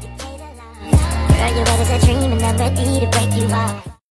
Girl, you wet as a dream and I'm ready to break you off.